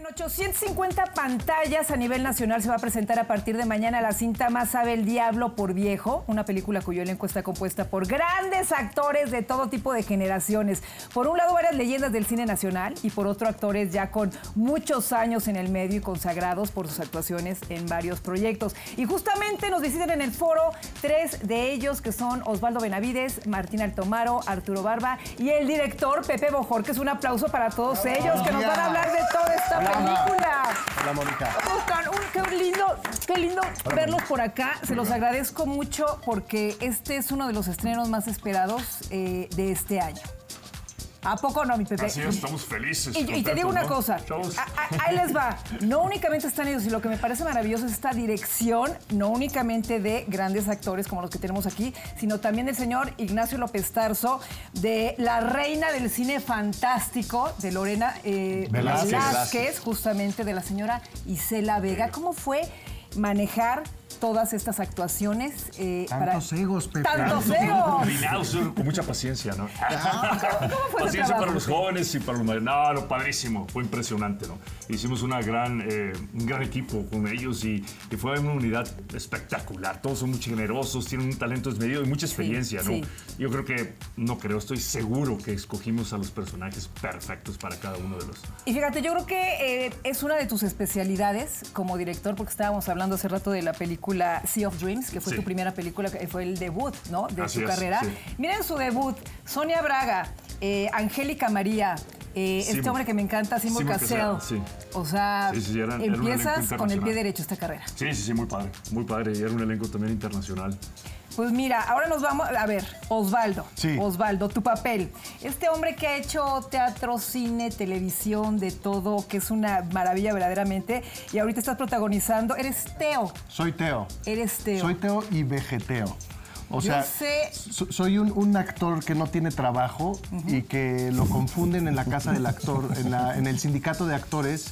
En 850 pantallas a nivel nacional se va a presentar a partir de mañana la cinta Más sabe el diablo por viejo, una película cuyo elenco está compuesta por grandes actores de todo tipo de generaciones. Por un lado varias leyendas del cine nacional y por otro actores ya con muchos años en el medio y consagrados por sus actuaciones en varios proyectos. Y justamente nos visiten en el foro tres de ellos que son Osvaldo Benavides, Martín Altomaro, Arturo Barba y el director Pepe Bojor, que es un aplauso para todos ellos que nos van a hablar de toda esta película. Hola, Mónica. ¿Cómo están? Uy, qué lindo, qué lindo verlos por acá. Se los agradezco mucho porque este es uno de los estrenos más esperados eh, de este año. ¿A poco no, mi Pepe? Así es, estamos felices. Y, y te digo una ¿no? cosa, Chavos. a- a- ahí les va. No únicamente están ellos, y lo que me parece maravilloso es esta dirección, no únicamente de grandes actores como los que tenemos aquí, sino también del señor Ignacio López Tarso, de la reina del cine fantástico, de Lorena eh, Velázquez. Velázquez, justamente de la señora Isela Vega. ¿Cómo fue manejar todas estas actuaciones? eh, Tantos egos, Pepe. ¡Tantos Tantos egos! Con mucha paciencia, ¿no? ¿Cómo fue paciencia trabajo? para los jóvenes y para los mayores. No, no, padrísimo. Fue impresionante, ¿no? Hicimos una gran, eh, un gran equipo con ellos y, y fue una unidad espectacular. Todos son muy generosos, tienen un talento desmedido y mucha experiencia, ¿no? sí. Yo creo que, no creo, estoy seguro que escogimos a los personajes perfectos para cada uno de los. Y fíjate, yo creo que eh, es una de tus especialidades como director, porque estábamos hablando hace rato de la película Sea of Dreams, que fue Sí. tu primera película, que fue el debut, ¿no? De Así es, carrera. sí. Miren su debut, Sonia Braga, eh, Angélica María. eh, este hombre que me encanta, Seymour Cassell. Sí. O sea, Sí, sí, era empiezas con el pie derecho esta carrera. Sí, sí, sí, muy padre. Muy padre. Y era un elenco también internacional. Pues mira, ahora nos vamos a ver, Osvaldo. Sí. Osvaldo, tu papel. Este hombre que ha hecho teatro, cine, televisión, de todo, que es una maravilla verdaderamente. Y ahorita estás protagonizando. Eres Teo. Soy Teo. Eres Teo. Soy Teo y vegeteo. O Yo sea, sé- so- soy un, un actor que no tiene trabajo y que lo confunden en la casa del actor, en, la- en el sindicato de actores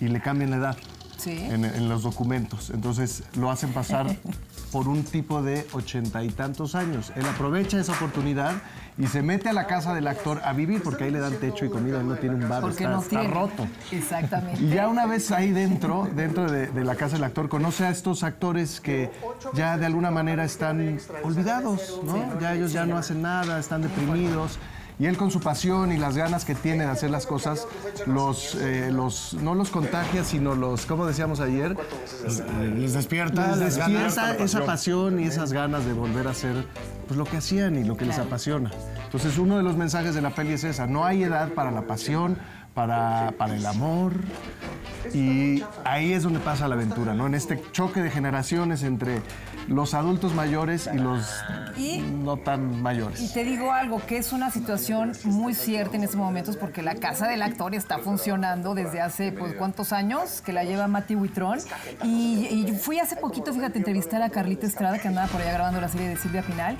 y le cambian la edad Sí. en, en los documentos. Entonces lo hacen pasar por un tipo de ochenta y tantos años. Él aprovecha esa oportunidad y se mete a la casa del actor a vivir porque ahí le dan techo y comida, él no tiene un bar, Porque está, no está roto. Exactamente. Y ya una vez ahí dentro, dentro de, de la casa del actor, conoce a estos actores que ya de alguna manera están olvidados, ¿no? Ya ellos ya no hacen nada, están deprimidos. Y él con su pasión y las ganas que tiene de hacer las cosas, los, eh, los, no los contagia, sino los, como decíamos ayer, Les despierta, les despierta esa pasión y esas ganas de volver a hacer pues, lo que hacían y lo que les apasiona. Entonces uno de los mensajes de la peli es esa, no hay edad para la pasión, para, para el amor. Y ahí es donde pasa la aventura, ¿no? En este choque de generaciones entre los adultos mayores y los Y- no tan Y mayores. te digo algo, que es una situación muy cierta en estos momentos porque la casa del actor está funcionando desde hace, pues, ¿cuántos años? Que la lleva Mati Huitrón. Y, y fui hace poquito, fíjate, a entrevistar a Carlita Estrada, que andaba por allá grabando la serie de Silvia Pinal.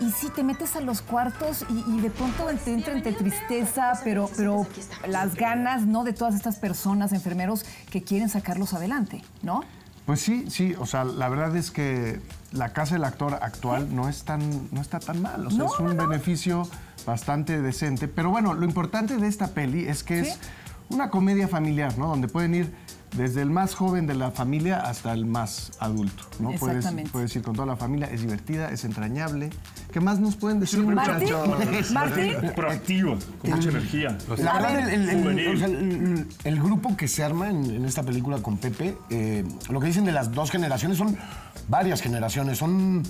Y sí, te metes a los cuartos y, y de pronto te entra entre tristeza, pero, pero las ganas, ¿no? De todas estas personas, enfermeros, que quieren sacarlos adelante, ¿no? Pues sí, sí, o sea, la verdad es que la casa del actor actual no es tan, no está tan mal, o sea, No, es un beneficio bastante decente. Pero bueno, lo importante de esta peli es que Sí. es una comedia familiar, ¿no? Donde pueden ir desde el más joven de la familia hasta el más adulto, ¿no? Puedes, Exactamente. puedes ir con toda la familia, es divertida, es entrañable. ¿Qué más nos pueden decir, Martín, muchachos? Martín, Proactiva, con mucha energía. La verdad, ver. el, el- el- Juvenil. o sea, el- el grupo que se arma en, en esta película con Pepe, eh, lo que dicen de las dos generaciones son varias generaciones, son...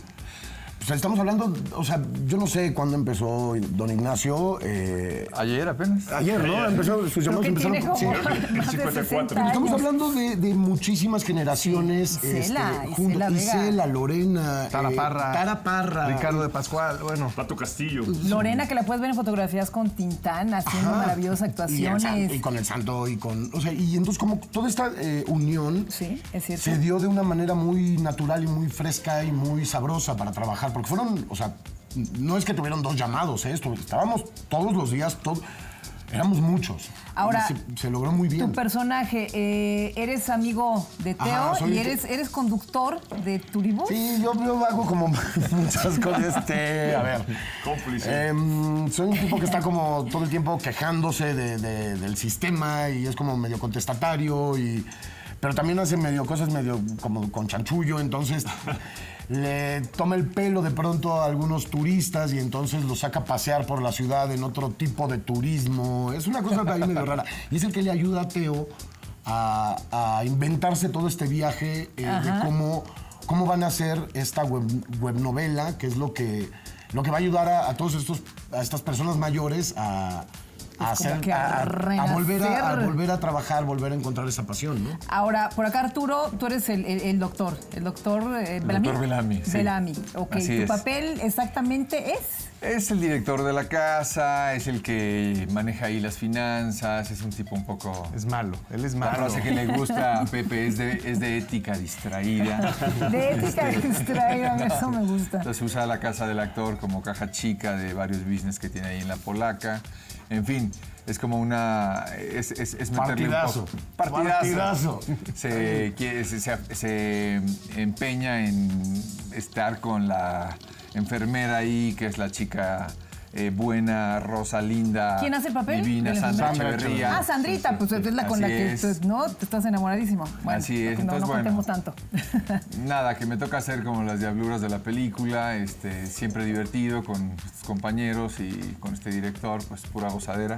O sea, estamos hablando, o sea, yo no sé cuándo empezó don Ignacio. eh, Ayer apenas. ayer, ¿no? Empezó, sus llamados empezaron. como sí. más de 54. 60 Pero estamos hablando de, de muchísimas generaciones. Sí, Isela, este, Isela juntos. Vega. Isela, Lorena. Tara eh, Parra, Tara Parra. Ricardo de Pascual, bueno. Pato Castillo. Lorena, que la puedes ver en fotografías con Tintán, haciendo Ajá. maravillosas Y, el actuaciones. y con el santo y con. O sea, y entonces, como toda esta eh, unión Sí, es cierto. se dio de una manera muy natural y muy fresca y muy sabrosa para trabajar. Porque fueron, o sea, no es que tuvieron dos llamados, ¿eh? Esto- estábamos todos los días, todo. éramos muchos. Ahora, se, se logró muy bien. Tu personaje, eh, eres amigo de Teo Ajá, y eres, eres conductor de Turibús. Sí, yo, yo hago como muchas cosas. Este, a ver. Cómplice. Em, soy un tipo que está como todo el tiempo quejándose de- de- del sistema y es como medio contestatario y pero también hace medio cosas medio como con chanchullo, entonces le toma el pelo de pronto a algunos turistas y entonces los saca a pasear por la ciudad en otro tipo de turismo. Es una cosa ahí medio rara. Y es el que le ayuda a Teo a, a inventarse todo este viaje eh, de cómo, cómo van a hacer esta web, webnovela, que es lo que, lo que va a ayudar a, a todos estos, a estas personas mayores a, a, Es como hacer, que a a, a volver a, volver a trabajar, volver a encontrar esa pasión, ¿no? Ahora, por acá Arturo, tú eres el, el- el doctor, el doctor eh, Bellamy. doctor Bellamy, sí. Bellamy, ok. Así ¿Tu es. papel exactamente es? Es el director de la casa, es el que maneja ahí las finanzas, es un tipo un poco... Es malo, él es La malo. frase que le gusta a Pepe es de, es de ética distraída. De ética Este, distraída, eso me gusta. Entonces usa la casa del actor como caja chica de varios business que tiene ahí en la polaca. En fin, es como una... Es, es, es meterle Partidazo. un poco... Partidazo. Partidazo. Se, quiere- se, se- se empeña en estar con la enfermera ahí, que es la chica... eh, buena, rosa, linda. ¿Quién hace el papel? Divina, ¿De la Sandra? Echeverría. Ah, Sandrita, pues es la con la que es. pues, no te estás enamoradísimo. Bueno, Así es, no, entonces, no bueno. tanto. Nada, que me toca hacer como las diabluras de la película, este, siempre divertido con sus compañeros y con este director, pues pura gozadera.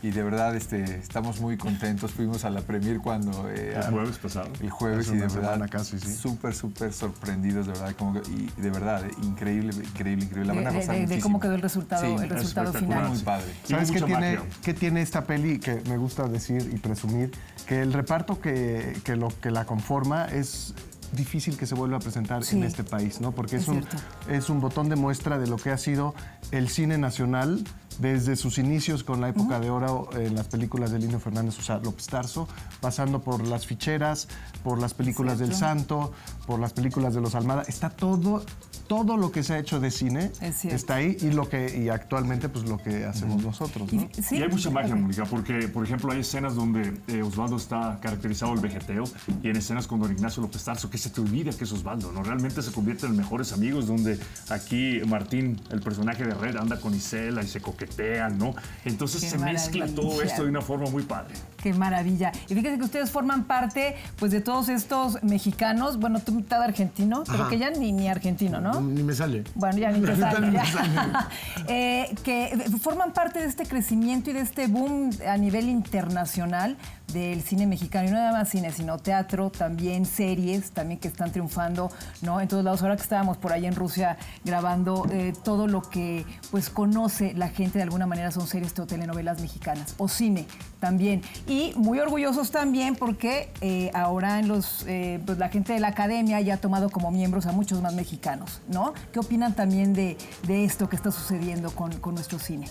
Y de verdad este, estamos muy contentos. Fuimos a la premier cuando... eh, El jueves pasado. El jueves y de verdad sí. súper, súper sorprendidos, de verdad. Como que- y de verdad, eh, increíble, increíble, increíble. La van a de- gozar de- cómo quedó el resultado- Sí, el resultado final. Muy padre. ¿Sabes qué tiene, qué tiene esta peli que me gusta decir y presumir? Que el reparto que, que lo que la conforma es difícil que se vuelva a presentar Sí. en este país, ¿no? Porque es, Es un, es un botón de muestra de lo que ha sido el cine nacional desde sus inicios con la época de oro en las películas de Lino Fernández, o sea, López Tarso, pasando por las ficheras, por las películas del Santo, por las películas de los Almada. Está todo, todo lo que se ha hecho de cine Es está ahí y lo que y actualmente pues lo que hacemos nosotros, ¿no? Y- sí, Y hay mucha magia. Mónica, porque, por ejemplo, hay escenas donde eh, Osvaldo está caracterizado el vegeteo y en escenas con don Ignacio López Tarso que se te olvida que es Osvaldo, ¿no? Realmente se convierten en mejores amigos, donde aquí Martín, el personaje de Red, anda con Isela y se coquetean, ¿no? Entonces Qué se mezcla todo esto de una forma muy padre. Qué maravilla. Y fíjense que ustedes forman parte pues de todos estos mexicanos, bueno, tú mitad argentino, pero Ajá. que ya ni, ni argentino, ¿no? Ni me sale. Bueno, ya ni te Ahorita sale, ni ya. me sale. Eh, que forman parte de este crecimiento y de este boom a nivel internacional del cine mexicano. Y no nada más cine, sino teatro, también series, también que están triunfando ¿no? en todos lados. Ahora que estábamos por ahí en Rusia grabando eh, todo lo que pues conoce la gente de alguna manera son series o telenovelas mexicanas o cine también. Y muy orgullosos también porque eh, ahora en los, eh, pues la gente de la academia ya ha tomado como miembros a muchos más mexicanos, ¿no? ¿Qué opinan también de, de esto que está sucediendo con, con nuestro cine?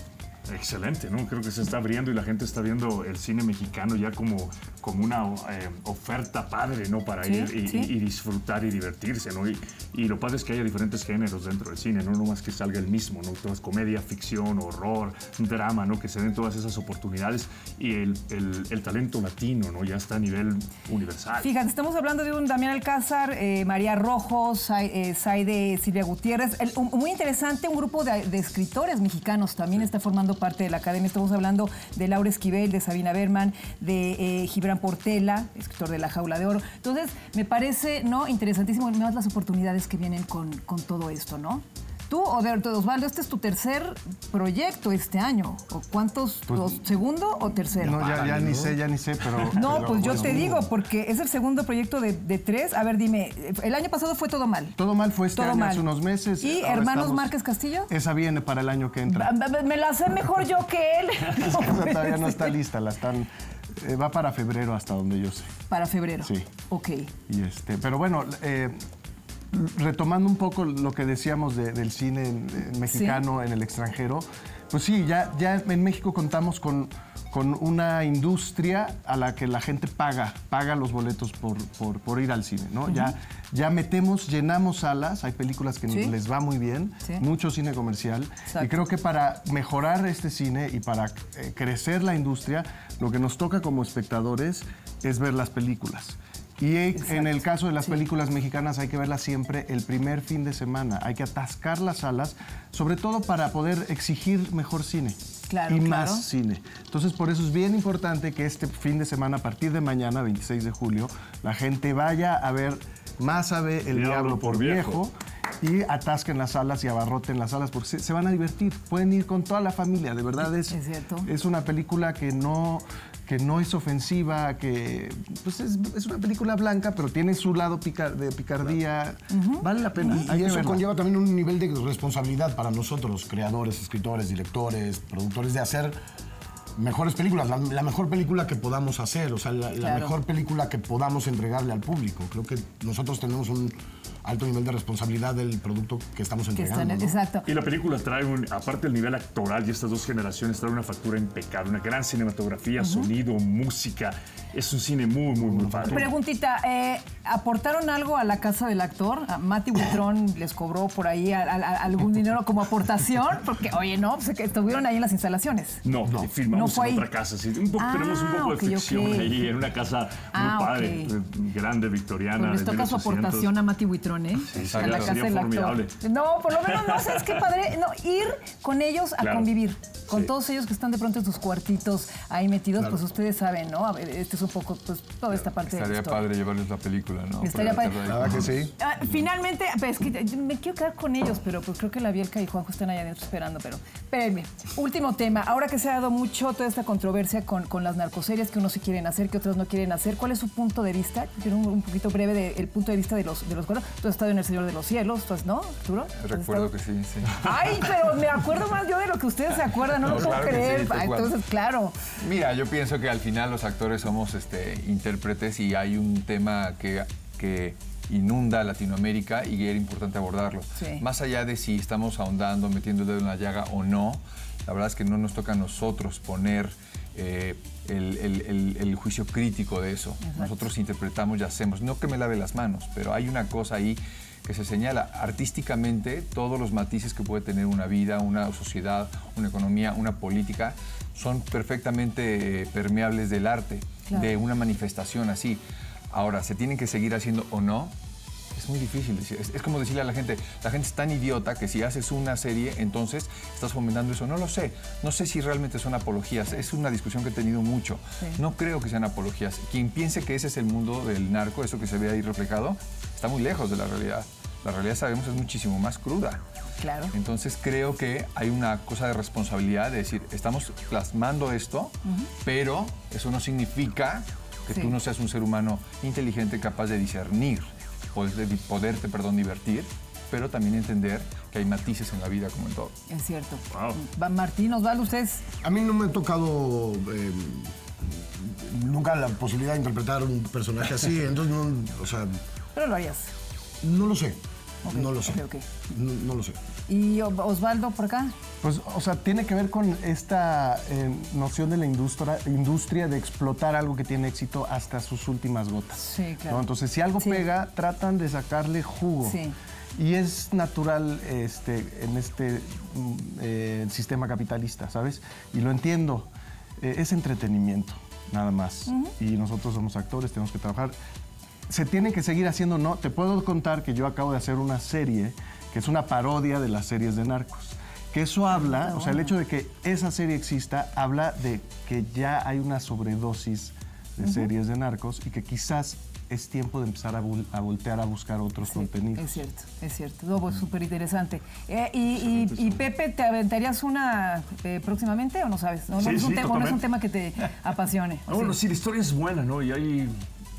Excelente, ¿no? Creo que se está abriendo y la gente está viendo el cine mexicano ya como, como una eh, oferta padre, ¿no? Para Sí, ir y, sí. y- y disfrutar y divertirse, ¿no? Y, y lo padre es que haya diferentes géneros dentro del cine, no nomás que salga el mismo, ¿no? Todo es comedia, ficción, horror, drama, ¿no? Que se den todas esas oportunidades y el, el- el talento latino, ¿no? Ya está a nivel universal. Fíjate, estamos hablando de un Damián Alcázar, eh, María Rojo, Sai- eh, Saide Silvia Gutiérrez. El- un- muy interesante, un grupo de, de escritores mexicanos también está formando parte de la academia. Estamos hablando de Laura Esquivel, de Sabina Berman, de eh, Gibran Portela, escritor de La Jaula de Oro. Entonces, me parece ¿no? interesantísimo más las oportunidades que vienen con, con todo esto, ¿no? Tú, Oderto Osvaldo, este es tu tercer proyecto este año. ¿O cuántos? ¿O ¿Segundo o tercero? No, ya, ya ni sé, ya ni sé, pero... No, pero pues yo bueno. te digo, porque es el segundo proyecto de, de tres. A ver, dime, el año pasado fue todo mal. Todo mal fue este Todo año, mal. hace unos meses. ¿Y Ahora Hermanos estamos- Márquez Castillo? Esa viene para el año que entra. Ba- Me la sé mejor yo que él. Esa todavía no está lista, la están... eh, va para febrero hasta donde yo sé. Para febrero. Sí. Ok. Y este, pero bueno, eh, retomando un poco lo que decíamos de- del cine en- en mexicano en el extranjero, pues sí, ya, ya en México contamos con, con una industria a la que la gente paga, paga los boletos por, por- por ir al cine, ¿no? ya, ya metemos, llenamos salas, hay películas que Sí. les va muy bien, Sí. mucho cine comercial, Exacto. y creo que para mejorar este cine y para eh, crecer la industria, lo que nos toca como espectadores es ver las películas. Y en el caso de las películas mexicanas hay que verlas siempre el primer fin de semana. Hay que atascar las salas, sobre todo para poder exigir mejor cine. Claro, y claro. más cine. Entonces, por eso es bien importante que este fin de semana, a partir de mañana, 26 de julio, la gente vaya a ver Más sabe el diablo, por viejo. Y atasquen las salas y abarroten las salas porque se, se van a divertir. Pueden ir con toda la familia, de verdad es, Es cierto. es una película que no, que no es ofensiva, que pues es, es una película blanca, pero tiene su lado pica- de picardía. Vale la pena. Y, eso verla. conlleva también un nivel de responsabilidad para nosotros, creadores, escritores, directores, productores, de hacer mejores películas, la, la mejor película que podamos hacer, o sea, la, mejor película que podamos entregarle al público. Creo que nosotros tenemos un alto nivel de responsabilidad del producto que estamos Que entregando. están, ¿no? exacto. Y la película trae, un, aparte del nivel actoral y estas dos generaciones, trae una factura impecable, una gran cinematografía, sonido, música. Es un cine muy, muy, muy padre. Preguntita, eh, ¿aportaron algo a la casa del actor? ¿A Mati Buitrón les cobró por ahí a- a- a- algún dinero como aportación? Porque, oye, no, pues que estuvieron ahí en las instalaciones. No, filmamos No fue en ahí. otra casa. sí. Un poco- Ah, tenemos un poco de ficción ok. ahí, en una casa muy Ah, padre, grande, victoriana. Pues les toca su 1800. aportación a Mati Buitrón, ¿eh? Sí, a la casa del actor. No, por lo menos no sabes qué padre. No, ir con ellos a Claro. convivir. Con Sí. todos ellos que están de pronto en sus cuartitos ahí metidos, pues ustedes saben, ¿no? A ver, este es un poco, pues, toda esta parte de la Estaría padre llevarles la película, ¿no? Estaría padre. ¿Verdad que sí? Ah, finalmente, pues, es que yo me quiero quedar con ellos, pero pues creo que la Bielka y Juanjo están allá adentro esperando, pero espérenme. Último tema, ahora que se ha dado mucho toda esta controversia con, con las narcoseries que unos sí quieren hacer, que otros no quieren hacer, ¿cuál es su punto de vista? Quiero un, un poquito breve del punto de vista de los de los cuatro. Tú has estado en El Señor de los Cielos, ¿tú has- ¿no, Arturo? ¿Has Recuerdo estado? que sí, sí. Ay, pero me acuerdo más yo de lo que ustedes se acuerdan, no, No, lo puedo claro creer. sí. Entonces, claro. Mira, yo pienso que al final los actores somos este, intérpretes y hay un tema que, que inunda Latinoamérica y era importante abordarlo. Sí. Más allá de si estamos ahondando, metiendo el dedo en la llaga o no, la verdad es que no nos toca a nosotros poner eh, el, el- el- el juicio crítico de eso. Nosotros interpretamos y hacemos. No que me lave las manos, pero hay una cosa ahí que se señala artísticamente todos los matices que puede tener una vida, una sociedad, una economía, una política, son perfectamente eh, permeables del arte, Claro. de una manifestación así. Ahora, ¿se tienen que seguir haciendo o no? Es muy difícil decir. Es, es como decirle a la gente, la gente es tan idiota que si haces una serie, entonces estás fomentando eso. No lo sé. No sé si realmente son apologías. Es una discusión que he tenido mucho. Sí. No creo que sean apologías. Quien piense que ese es el mundo del narco, eso que se ve ahí reflejado, está muy lejos de la realidad. La realidad, sabemos, es muchísimo más cruda. Claro. Entonces creo que hay una cosa de responsabilidad de decir, estamos plasmando esto, pero eso no significa que Sí. tú no seas un ser humano inteligente, capaz de discernir, poder- de poderte, perdón, divertir, pero también entender que hay matices en la vida como en todo. Es cierto. Wow. Va, Martín, Osvaldo, ustedes. A mí no me ha tocado eh, nunca la posibilidad de interpretar un personaje así, entonces no, o sea, Pero lo harías. no lo sé. No lo sé. ok, ok. No, no lo sé. ¿Y Osvaldo por acá? Pues, o sea, tiene que ver con esta eh, noción de la industria, industria de explotar algo que tiene éxito hasta sus últimas gotas. Sí, claro. ¿no? Entonces, si algo Sí. pega, tratan de sacarle jugo. Sí. Y es natural este, en este mm, eh, sistema capitalista, ¿sabes? Y lo entiendo. Eh, es entretenimiento, nada más. Y nosotros somos actores, tenemos que trabajar. Se tiene que seguir haciendo, no. Te puedo contar que yo acabo de hacer una serie que es una parodia de las series de narcos. Que eso habla, o sea, el hecho de que esa serie exista, habla de que ya hay una sobredosis de series de narcos y que quizás es tiempo de empezar a, vol- a voltear a buscar otros Sí, contenidos. Es cierto, es cierto. No, pues súper interesante. Eh, y, y- y, Pepe, ¿te aventarías una eh, próximamente o no sabes? No, no Sí, es un sí, tema, no es un tema que te apasione. Ah, bueno, sí, la historia es buena, ¿no? Y hay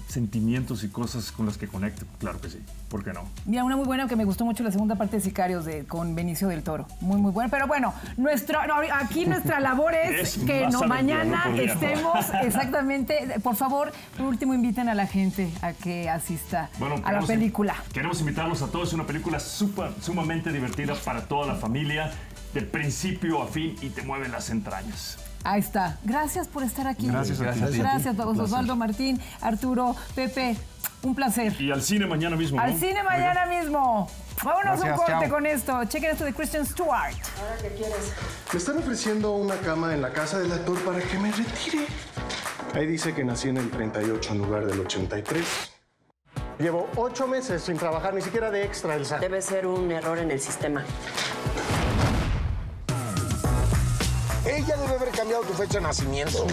sentimientos y cosas con las que conecto. Claro que sí. ¿Por qué no? Mira, una muy buena que me gustó mucho la segunda parte de Sicarios de, con Benicio del Toro. Muy, muy buena. Pero bueno, nuestra, no, aquí nuestra labor es, Es que no, mañana estemos exactamente. Por favor, por último, inviten a la gente a que asista Bueno, a la película. Queremos invitarlos a todos. Es una película super- sumamente divertida para toda la familia, de principio a fin y te mueve las entrañas. Ahí está. Gracias por estar aquí. Gracias a ti. Gracias a ti. Gracias, Osvaldo Martín, Arturo, Pepe. Un placer. Y al cine mañana mismo, ¿no? Al cine mañana mismo. Vámonos Gracias, un corte chao. con esto. Chequen esto de Christian Stewart. Me están ofreciendo una cama en la casa del actor para que me retire. Ahí dice que nací en el 38 en lugar del 83. Llevo ocho meses sin trabajar, ni siquiera de extra, Elsa. Debe ser un error en el sistema. Cambiado tu fecha de nacimiento.